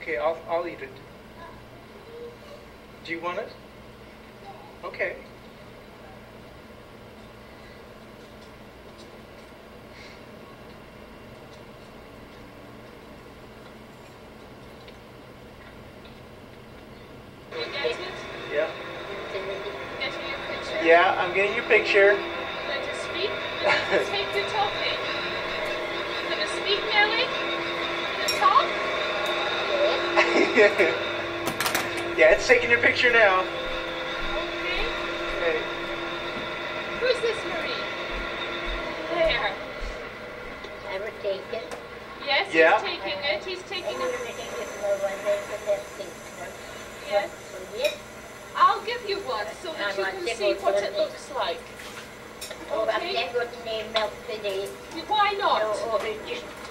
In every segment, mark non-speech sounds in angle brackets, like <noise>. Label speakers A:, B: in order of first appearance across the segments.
A: Okay, I'll, I'll eat it. Do you want it? Okay.
B: You get it?
A: Yeah.
B: Getting your picture?
A: Yeah, I'm getting your picture.
B: To speak? <laughs> Take the topic. Going to speak, Nellie? The top? <laughs>
A: yeah, it's taking your picture now.
B: Okay.
A: Okay.
B: Who's this, Marie? There.
C: Ever taken?
B: Yes,
A: Yeah.
B: he's taking it. He's taking it.
C: gonna take this little one there for that thing.
B: Yes.
C: Yes.
B: I'll give you one so that you can see what it looks like.
C: Oh, I'm
B: Okay.
C: going to name today.
B: Why
C: No,
B: not?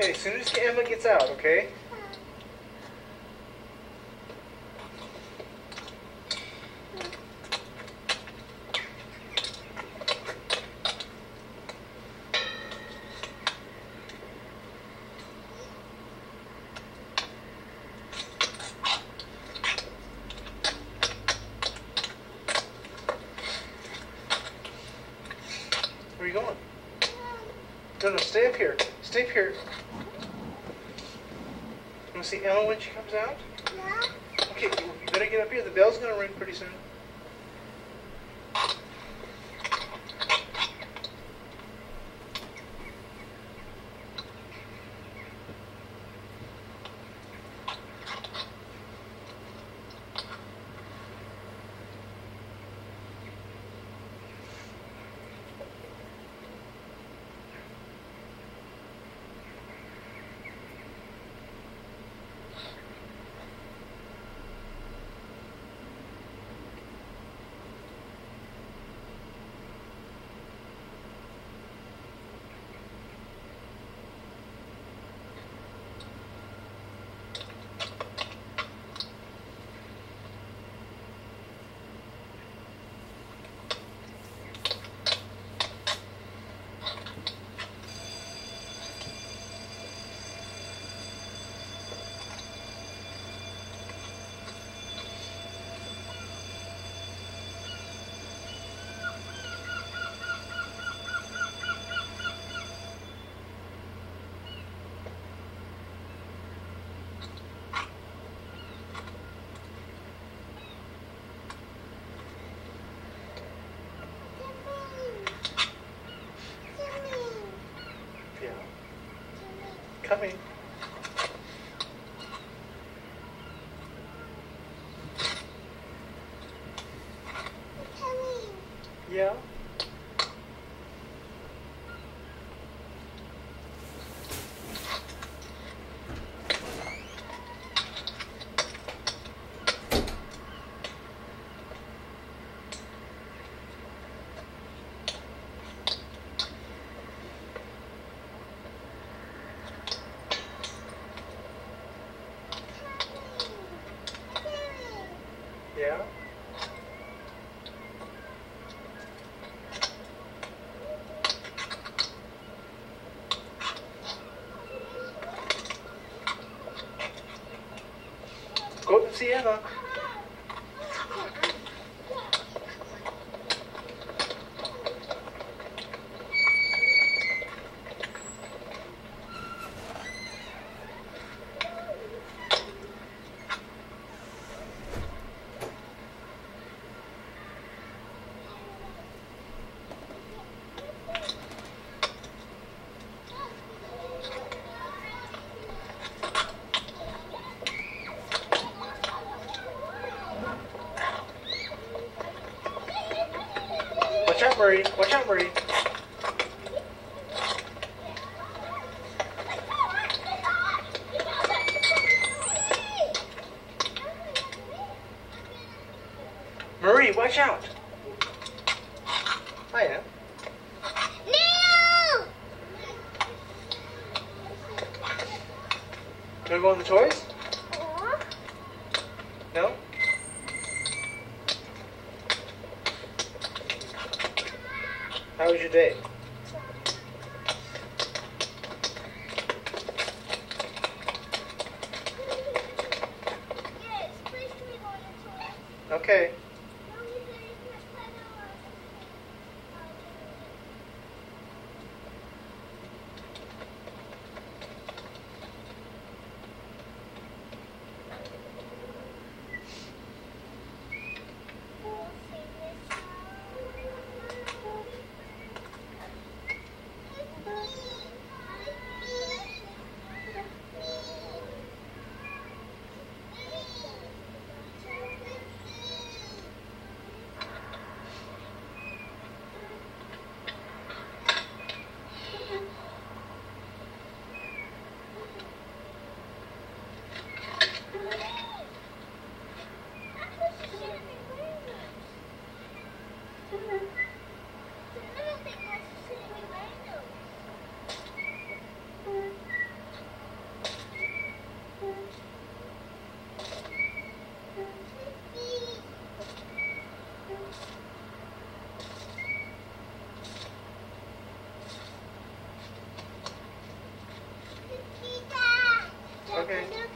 B: Okay, as
A: soon as Emma gets out, okay? Where are you going? No, no, stay up here. Stay up here. You want to see Emma when she comes out? Yeah. Okay, you you better get up here. The bell's going to ring pretty soon. coming. Go up and see Emma. Watch out, Murray. Watch out, Murray. Marie, watch out. Hiya.
D: No!
A: You wanna go on the toys? No? How was your day?
D: Yes,
A: Okay.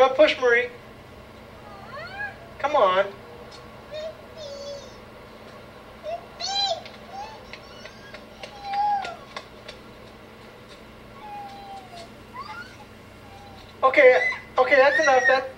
A: Emma, push Marie. Come on. Okay, okay, that's enough. That